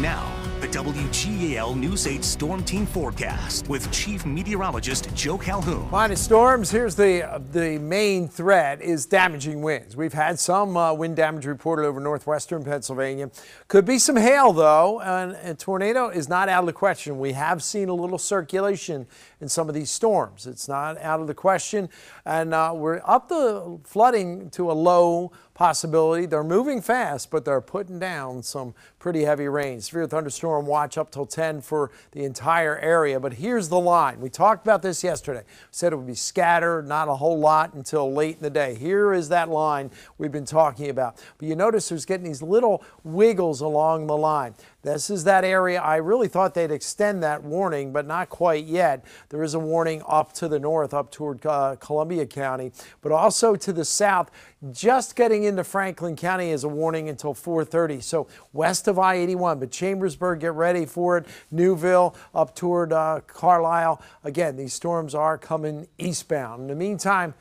Now, the WGAL News 8 Storm Team Forecast with Chief Meteorologist Joe Calhoun. Minus storms, here's the the main threat is damaging winds. We've had some uh, wind damage reported over northwestern Pennsylvania. Could be some hail though, and a tornado is not out of the question. We have seen a little circulation in some of these storms. It's not out of the question, and uh, we're up the flooding to a low possibility. They're moving fast, but they're putting down some pretty heavy rain. Severe thunderstorm watch up till 10 for the entire area. But here's the line. We talked about this yesterday. We said it would be scattered, not a whole lot until late in the day. Here is that line we've been talking about. But you notice there's getting these little wiggles along the line. This is that area. I really thought they'd extend that warning, but not quite yet. There is a warning up to the north, up toward uh, Columbia County, but also to the south. Just getting into Franklin County is a warning until 4:30. So west of I-81, but Chambersburg, get ready for it. Newville up toward uh, Carlisle. Again, these storms are coming eastbound. In the meantime,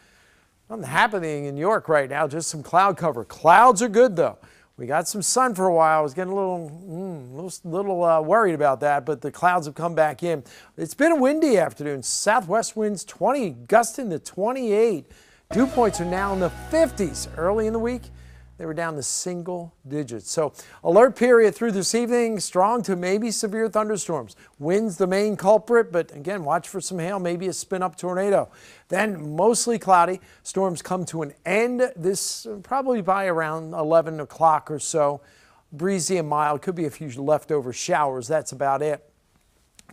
nothing happening in York right now. Just some cloud cover. Clouds are good though. We got some sun for a while. I was getting a little, mm, little, little uh, worried about that, but the clouds have come back in. It's been a windy afternoon. Southwest winds 20, gusting to 28. Dew points are now in the 50s. Early in the week, they were down to single digits. So alert period through this evening, strong to maybe severe thunderstorms. Winds the main culprit, but again, watch for some hail, maybe a spin up tornado. Then mostly cloudy. Storms come to an end this probably by around 11 o'clock or so. Breezy and mild, could be a few leftover showers. That's about it.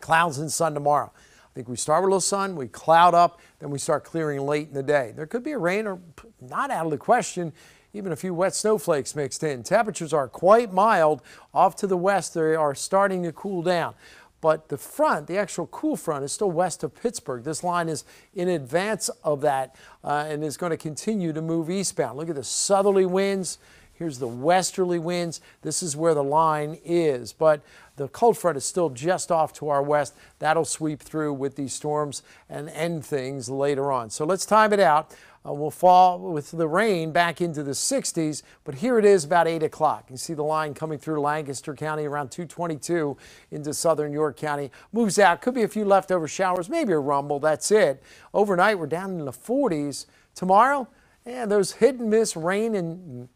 Clouds and sun tomorrow. I think we start with a little sun, we cloud up, then we start clearing late in the day. There could be a rain or not out of the question even a few wet snowflakes mixed in. Temperatures are quite mild. Off to the west, they are starting to cool down. But the front, the actual cool front, is still west of Pittsburgh. This line is in advance of that uh, and is going to continue to move eastbound. Look at the southerly winds. Here's the westerly winds. This is where the line is. But the cold front is still just off to our west. That'll sweep through with these storms and end things later on. So let's time it out uh, will fall with the rain back into the 60s, but here it is about 8 o'clock. You see the line coming through Lancaster County around 222 into southern York County. Moves out, could be a few leftover showers, maybe a rumble, that's it. Overnight, we're down in the 40s. Tomorrow, yeah, those hit and miss rain and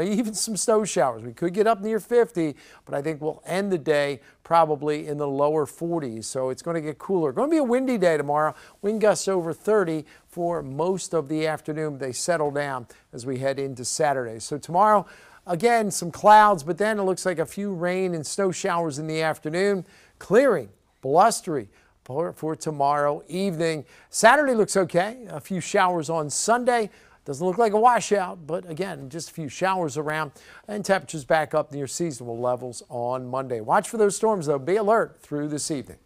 even some snow showers. We could get up near 50, but I think we'll end the day probably in the lower 40s. So it's going to get cooler. Going to be a windy day tomorrow. Wind gusts over 30 for most of the afternoon. They settle down as we head into Saturday. So tomorrow, again, some clouds, but then it looks like a few rain and snow showers in the afternoon. Clearing, blustery for, for tomorrow evening. Saturday looks okay. A few showers on Sunday. Doesn't look like a washout, but again, just a few showers around and temperatures back up near seasonal levels on Monday. Watch for those storms, though. Be alert through this evening.